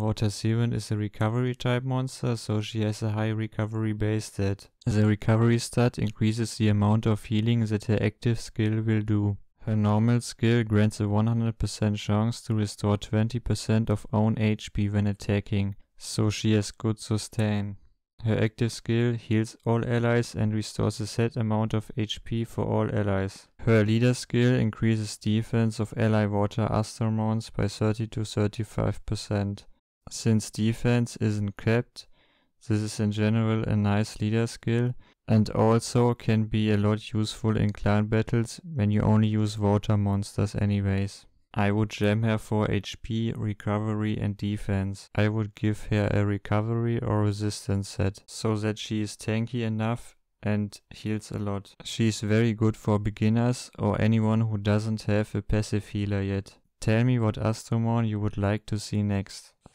Water Seiren is a recovery type monster, so she has a high recovery base stat. The recovery stat increases the amount of healing that her active skill will do. Her normal skill grants a 100% chance to restore 20% of own HP when attacking, so she has good sustain. Her active skill heals all allies and restores a set amount of HP for all allies. Her leader skill increases defense of ally water Astromons by 30 to 35%. Since defense isn't capped, this is in general a nice leader skill and also can be a lot useful in clan battles when you only use water monsters anyways. I would jam her for HP, recovery and defense. I would give her a recovery or resistance set so that she is tanky enough and heals a lot. She is very good for beginners or anyone who doesn't have a passive healer yet. Tell me what Astromon you would like to see next.